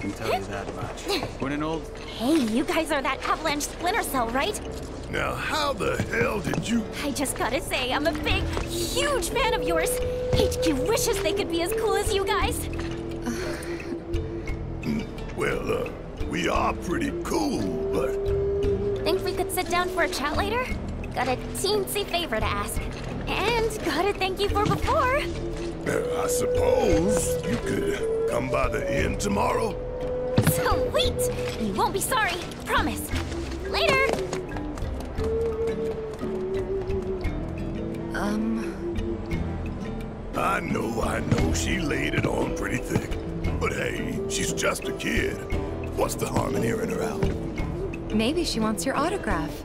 can tell you that much. When an old Hey, you guys are that Avalanche Splinter Cell, right? Now, how the hell did you... I just gotta say, I'm a big, huge fan of yours. HQ wishes they could be as cool as you guys. Well, uh, we are pretty cool, but... Think we could sit down for a chat later? Got a teensy favor to ask. And gotta thank you for before. Uh, I suppose you could come by the inn tomorrow? Sweet! You won't be sorry, promise. Later! Um, I know, I know, she laid it on pretty thick. But hey, she's just a kid. What's the harm in hearing her out? maybe she wants your autograph.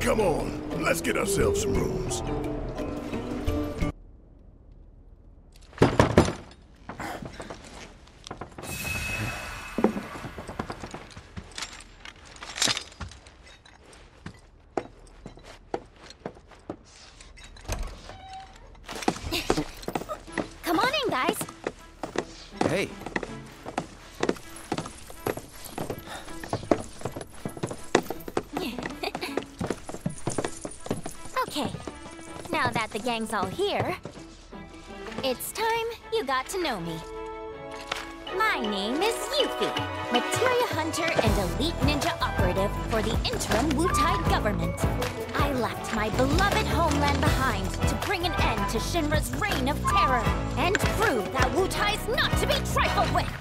Come on, let's get ourselves some rooms. Okay, now that the gang's all here, it's time you got to know me. My name is Yuffie, materia hunter and elite ninja operative for the interim Wutai government. I left my beloved homeland behind to bring an end to Shinra's reign of terror and prove that Wutai's not Hmm. to be trifled with.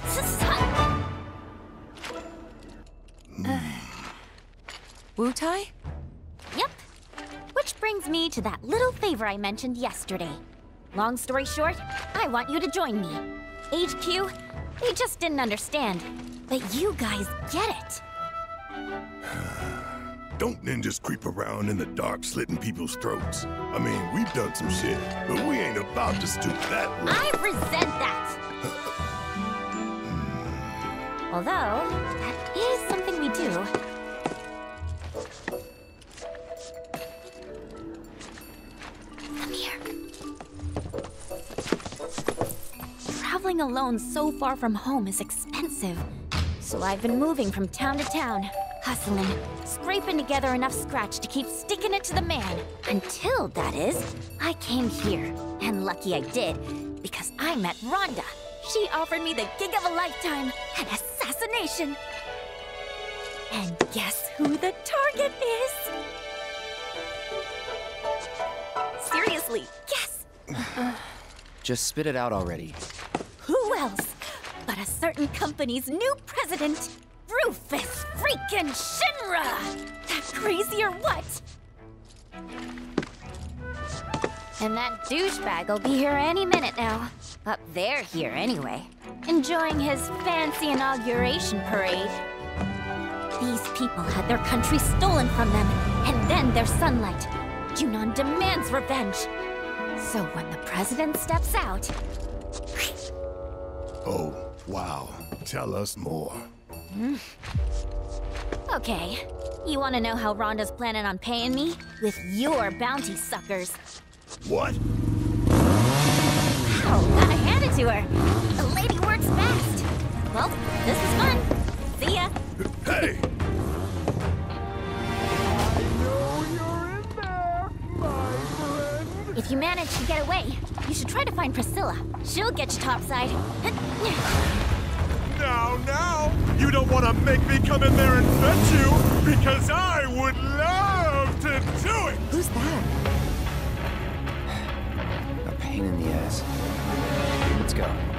Wutai? Yep. Which brings me to that little favor I mentioned yesterday. Long story short, I want you to join me. HQ, they just didn't understand. But you guys get it. Don't ninjas creep around in the dark slitting people's throats. I mean, we've done some shit, but we ain't about to stoop that low. I resent that. Although, that is something we do. Come here. Traveling alone so far from home is expensive. So I've been moving from town to town, hustling, scraping together enough scratch to keep sticking it to the man. Until, that is, I came here. And lucky I did, because I met Rhonda. She offered me the gig of a lifetime, an assassination. And guess who the target is? Seriously, guess. just spit it out already. Who else but a certain company's new president, Rufus freaking Shinra? That crazy or what? And that douchebag will be here any minute now. Up there here anyway. Enjoying his fancy inauguration parade. These people had their country stolen from them, and then their sunlight. Junon demands revenge. So when the president steps out, Oh, wow. Tell us more. Hmm. Okay. You want to know how Rhonda's planning on paying me? With your bounty suckers. What? Oh, gotta hand it to her. The lady works fast. Well, this was fun. See ya. Hey! I know you're in there, my friend! If you manage to get away, you should try to find Priscilla. She'll get you topside. Now, now! You don't want to make me come in there and fetch you, because I would love to do it! Who's that? Pain in the ass. Let's go.